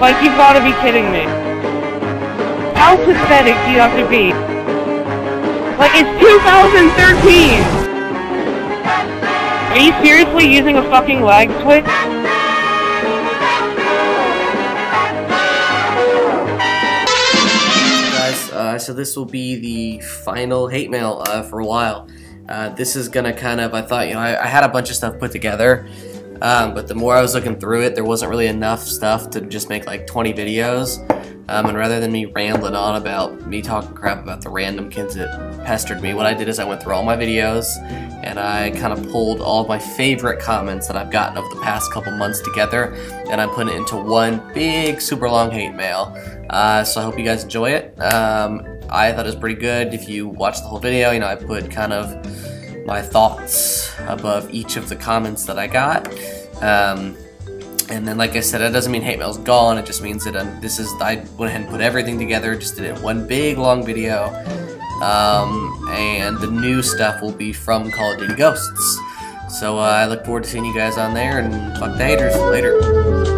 Like, you've got to be kidding me. How pathetic do you have to be? Like, it's 2013! Are you seriously using a fucking lag switch? guys. Uh, so this will be the final hate mail uh, for a while. Uh, this is gonna kind of, I thought, you know, I, I had a bunch of stuff put together, um, but the more I was looking through it, there wasn't really enough stuff to just make like 20 videos. Um, and rather than me rambling on about me talking crap about the random kids that pestered me, what I did is I went through all my videos and I kind of pulled all of my favorite comments that I've gotten over the past couple months together and I put it into one big super long hate mail. Uh, so I hope you guys enjoy it. Um, I thought it was pretty good. If you watch the whole video, you know, I put kind of my thoughts above each of the comments that I got. Um, and then, like I said, that doesn't mean hate mail's gone. It just means that um, this is I went ahead and put everything together, just did it one big long video. Um, and the new stuff will be from Call of Duty Ghosts. So uh, I look forward to seeing you guys on there, and fuck the haters. Later.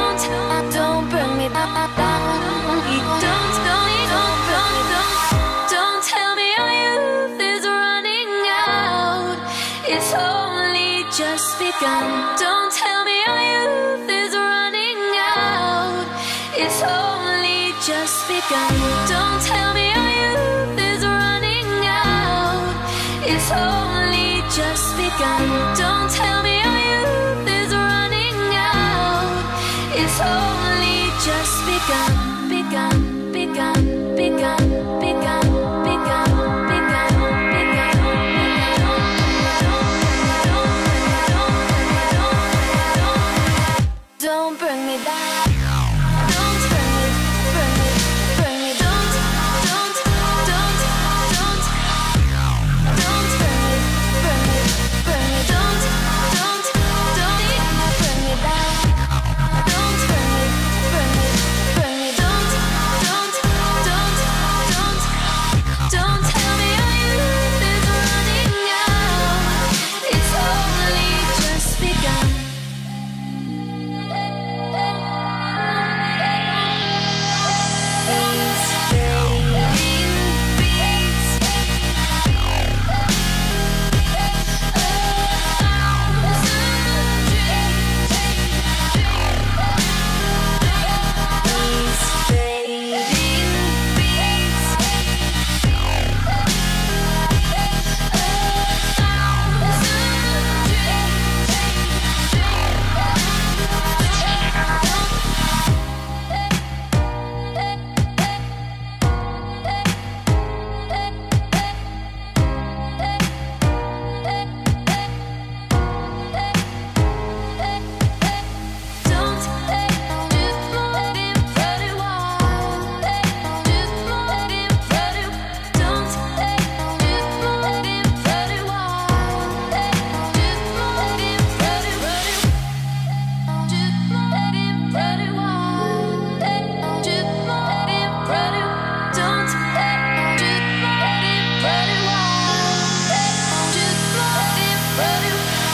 begun. Don't tell me our youth is running out. It's only just begun. Don't tell me our youth is running out. It's only just begun. Begun, begun, begun, begun, begun, begun, begun. Don't bring me back.